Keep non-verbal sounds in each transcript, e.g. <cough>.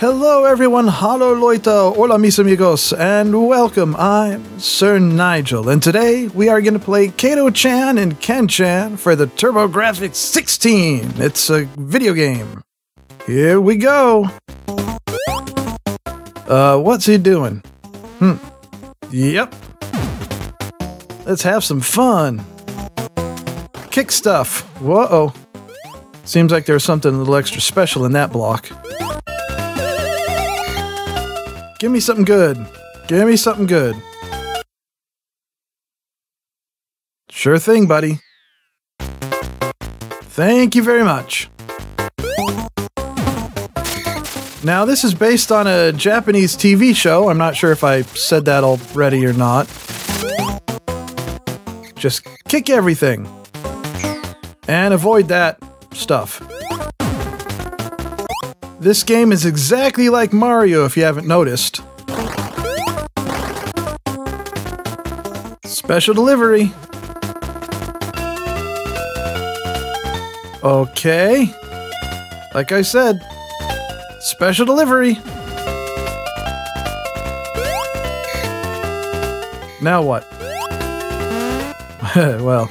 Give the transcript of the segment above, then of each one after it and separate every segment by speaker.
Speaker 1: Hello, everyone. Hallo, Leute. Hola, mis amigos, and welcome. I'm Sir Nigel, and today we are going to play Kato Chan and Ken Chan for the TurboGrafx 16. It's a video game. Here we go. Uh, what's he doing? Hmm. Yep. Let's have some fun. Kick stuff. Whoa. -oh. Seems like there's something a little extra special in that block. Give me something good. Give me something good. Sure thing, buddy. Thank you very much. Now, this is based on a Japanese TV show. I'm not sure if I said that already or not. Just kick everything. And avoid that stuff. This game is exactly like Mario if you haven't noticed. Special delivery. Okay. Like I said, special delivery. Now what? <laughs> well,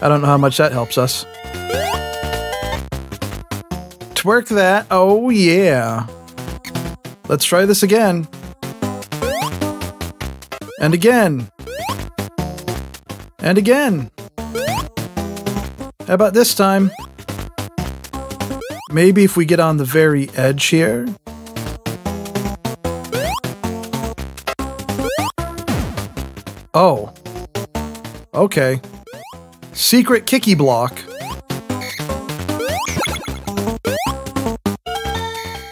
Speaker 1: I don't know how much that helps us. Twerk that. Oh, yeah. Let's try this again. And again. And again. How about this time? Maybe if we get on the very edge here? Oh. Okay. Secret kicky block.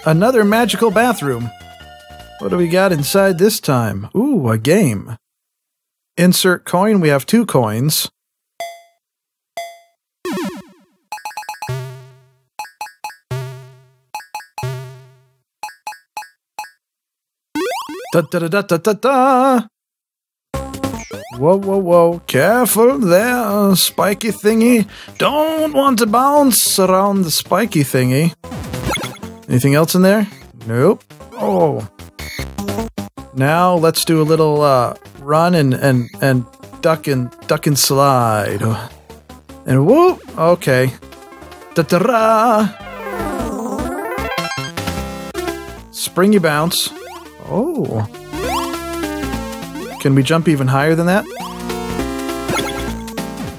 Speaker 1: Another magical bathroom. What do we got inside this time? Ooh, a game. Insert coin. We have two coins. Da da da da da da da. Whoa, whoa, whoa. Careful there, spiky thingy. Don't want to bounce around the spiky thingy. Anything else in there? Nope. Oh. Now let's do a little uh, run and, and, and duck and duck and slide. And whoop. Okay. Da da da. Springy bounce. Oh. Can we jump even higher than that?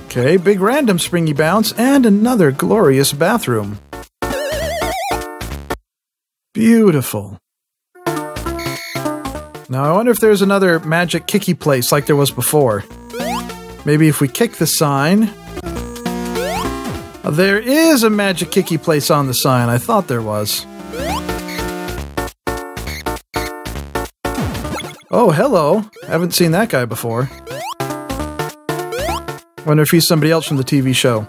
Speaker 1: Okay, big random springy bounce and another glorious bathroom. Beautiful. Now I wonder if there's another magic kicky place like there was before. Maybe if we kick the sign. Uh, there is a magic kicky place on the sign. I thought there was. Oh, hello. I Haven't seen that guy before. Wonder if he's somebody else from the TV show.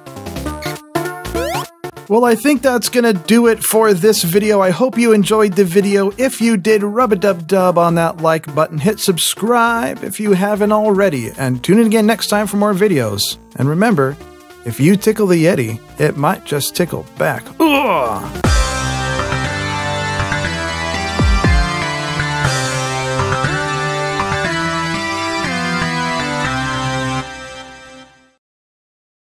Speaker 1: Well, I think that's gonna do it for this video. I hope you enjoyed the video. If you did, rub a dub dub on that like button. Hit subscribe if you haven't already. And tune in again next time for more videos. And remember, if you tickle the Yeti, it might just tickle back. Ugh!